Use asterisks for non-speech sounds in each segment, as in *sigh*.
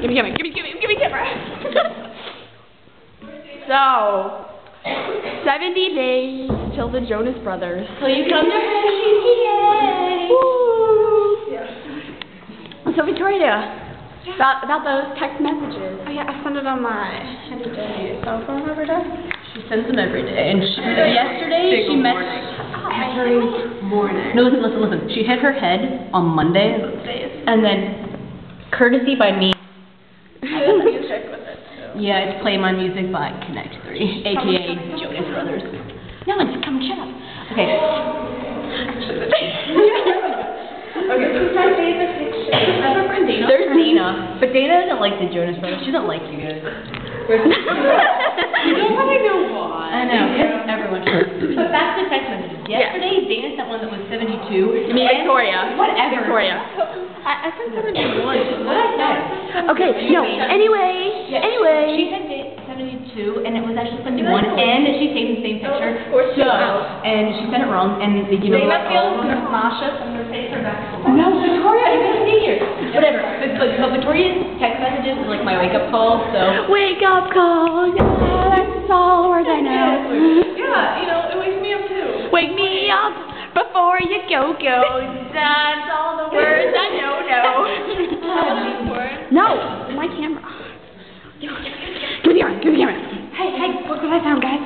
give me camera, give me, give me, give me camera. *laughs* so, 70 days till the Jonas Brothers. Till you come to Hershey's, yay! Woo! Yeah. So, Victoria. Yeah. About, about those text messages. Oh yeah, I send it on my everyday cell phone every day. She sends them every day, and she, yesterday she met. every morning. No, listen, listen, listen. She hit her head on Monday, and then courtesy by me yeah, it's Play My Music by Connect 3, aka Jonas Brothers. No, it's come shut up. Okay. Okay, who's my favorite picture? That's our friend Dana. There's Dana, but Dana doesn't like the Jonas Brothers. She doesn't like you guys. You don't want to know why. I know, because everyone. But back to text messages. Yesterday, Dana sent one that was 72. You mean and- Victoria? Whatever. Victoria. I, I sent it to one. I. Okay, no, anyway, anyway. She anyway. said 72, and it was actually 71, and she saved the same oh, picture. Of course So, and she sent it wrong, and the, you know what? nauseous and her face are back. No, Victoria, you gotta stay here. Whatever. But, but, but Victoria's text messages is like my wake up call, so. Wake up call, yeah, that's all words I know. Yeah, you know, it wakes me up too. Wake me up before you go go. That's all the words I know. No, my camera. Give me the camera. Give me the camera. Hey, hey, look what I found, guys.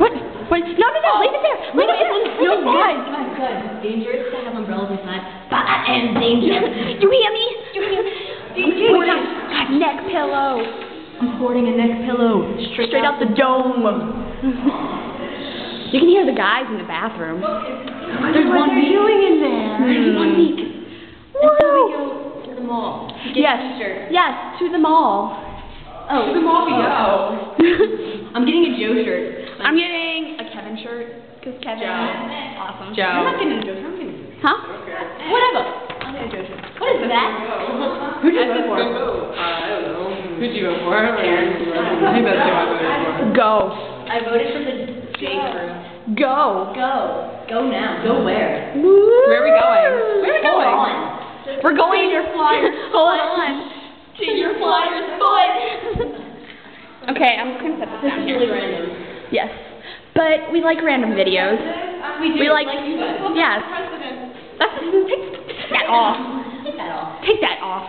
What? What? No, no, no. Leave it there. Leave it there. There. Guys, guys, guys, it's dangerous to have umbrellas inside, but and dangerous. Do *laughs* You hear me? Do You hear me? Hoarding a neck pillow. I'm hoarding a neck pillow straight, Straight out the dome. You can hear the guys in the bathroom. There's one week. doing in there? There's one week. Until we go to the mall. to Get Yes. T-shirts. Yes, to the mall. Oh, The mall we go. *laughs* I'm getting a Joe shirt. I'm getting a Kevin shirt because Kevin Joe. is awesome. Joe. I'm not getting a Joe shirt. I'm getting Huh? whatever. I'm getting a Joe shirt. What is that? Who'd you vote for? I don't know. Who'd you vote for? I don't know. I think that's who I voted Go. I voted for the J crew. Go. Go. Go now. Go where? Where are we going? Where are we Hold going? We're going To your flyer's *laughs* Hold on. To your flyer's foot. *laughs* Okay, I'm gonna set this This down here. really random. Yes, but we like random videos. We do. We like. guys. Yes. That's, take, take that off. Take that off. Take that off.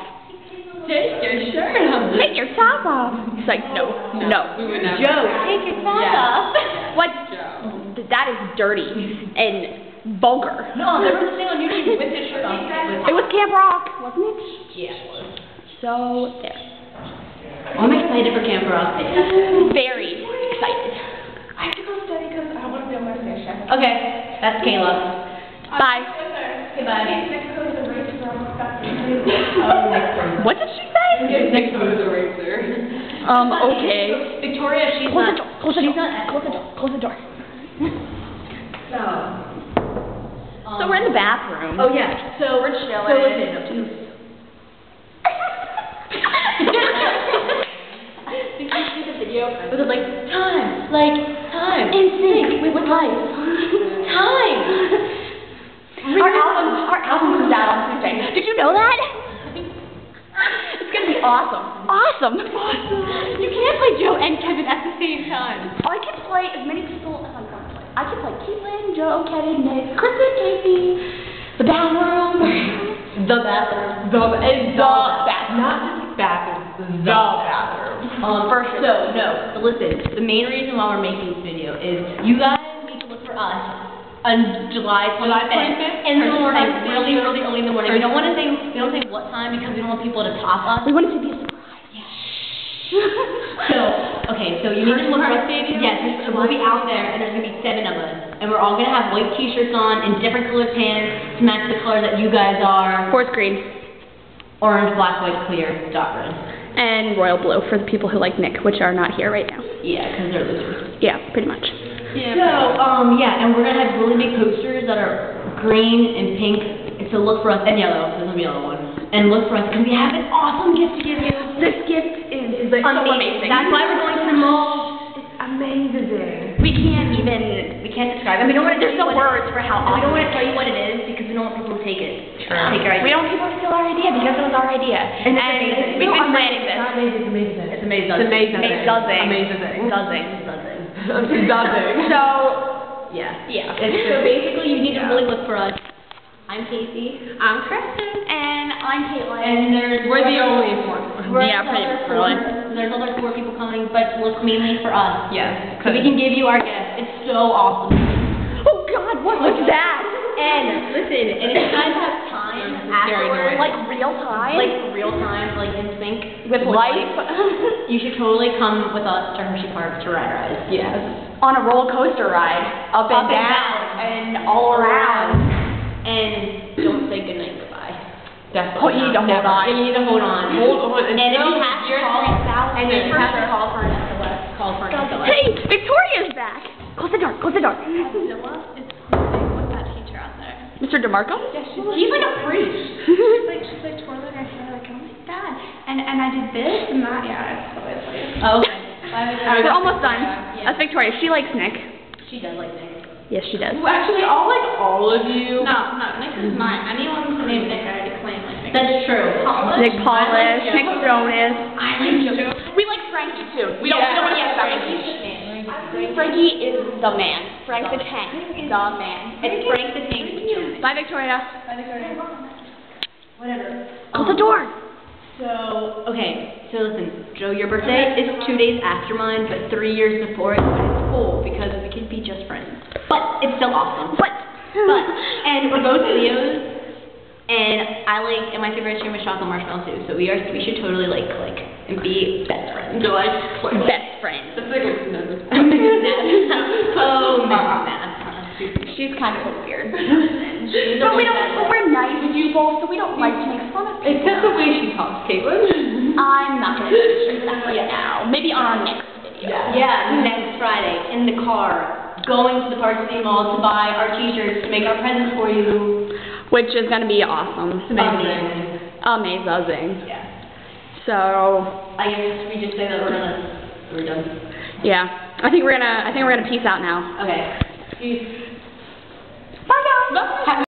Take your shirt off. Take your top off. He's like, no, no. We would never. Joe, take your top Yeah. off. What? Joe. That is dirty and vulgar. No, there was a thing on YouTube with his shirt on. It was Camp Rock, wasn't it? Yeah, it was. So there. I'm excited for Camp Rock. Very excited. I have to go study because I want to be on my station. Okay, that's Kayla. Bye. Okay, bye. Mexico is a race from Oh, next one. What did she say? Next one is a racer. Um. Okay. Victoria, she's Close the not. door. Close the door. not. Close the door. Close the door. So. So we're in the bathroom. Oh yeah. So We're So chilling. listen. *laughs* Did you see the video? Was like time, like time, in sync with life, time? Our album, our album comes out on Tuesday. Did you know that? It's gonna be awesome. Awesome. Awesome. You can't play Joe and Kevin at the same time. I can play as many people as I want to play. I can play Keelan, Joe, Kevin, Nick, Kristen, Casey, the bathroom. The bathroom. The and the bathroom. Not just bathroom, the bathroom. Um, for sure. So, no, so listen, the main reason why we're making this video is you guys need to look for us on July 25th, July 25th? in the morning, Christmas really, really early in the morning. We don't want to say, we don't say what time because we don't want people to top us. We want it to be a surprise. So, okay, so you need to look for us, baby. Yes, there's- we'll be out there, and there's gonna be seven of us, and we're all gonna have white T-shirts on and different colored pants to match the color that you guys are. Fourth green Orange, black, white, clear, dot red. and royal blue for the people who like Nick, which are not here right now. Yeah, because they're losers. Yeah, pretty much. Yeah. So, um, yeah, and we're gonna have really big posters that are green and pink. And so look for us, and yellow. There's gonna be a yellow one. And look for us, because we have an awesome gift to give you. This gift is, so amazing. That's why we're going to the mall. It's amazing. We can't even, we can't describe it. We don't want to There's no words for how We don't want to tell you what it is because we don't want people to take it. Sure. Take our We don't want people to steal our idea because it was our idea. And it's amazing. we've been planning It's this. not amazing, it's amazing. It's amazing. It's amazing. Amazing. Amazing. Dozen. Dozen. Nothing. So, Yeah. yeah. so basically, you need to really look for us. I'm Casey. I'm Kristen. And I'm Caitlin. And there's We're the only important ones. We're Yeah, pretty other really. There's other four people coming, but look mainly for us. Yes. So we can give you our gift. It's so awesome. oh God, what was that? And listen, and if you guys have time There's the scary afterwards, noise. Like real time? like real time, like in sync with life? *laughs* you should totally come with us to Hershey Park to ride rides. Yes. On a roller coaster ride. Up, Up and and down. And all around. And don't say goodnight. Definitely. Oh, you need to hold Never. on. You need to hold on. Hold on. And if you until have to call, and if you For have to call for an SOS, call for an SOS. Hey, Victoria's back. Close the door. Close the door. Zilla is sleeping with that teacher out there. Mr. DeMarco? Yeah, she's He's like a priest. She's like *laughs* she's like twirling her hair like oh my god. And and I did this and that. Yeah, it's totally funny. Oh, okay. We're almost done. Yeah. That's Victoria. She likes Nick. She does like Nick. Yes, she does. Well, actually, I'll like all of you. No, no, Nick is mine. Anyone named Nick, I already claim like Nick. That's true. Nick Polish, Nick Jonas. I like Joe. We like Frankie too. We don't, we don't want to get Frankie. Frankie is the man. Frank the Tank. The man. It's Frank the Tank Jonas. Bye, Victoria. Whatever. Close the door. So, okay, so listen, Joe, your birthday is two days after mine, but three years before it, but it's cool because we can be just friends. But it's still awesome. But. But, and we're both Leos, and I like, and my favorite ice cream is chocolate marshmallow too, so we are, we should totally like like, and be best friends. You're like, Best friends. That's like a *laughs* nervous. oh, *laughs* Mrs. Nath. She's kind of weird. *laughs* But we don't. But we're nice people, so we don't like to make fun of It's people. just the way she talks, Caitlin. I'm not gonna demonstrate that right now. Maybe on our next video. Yeah, next Friday, in the car, going to the Park City Mall to buy our t-shirts, to make our presents for you. Which is gonna be awesome. Amazing. Amazing. Yeah. So I guess we just say that we're gonna, we're done. yeah, I think we're gonna. I think we're gonna peace out now. Okay. Peace. Bye guys. Bye.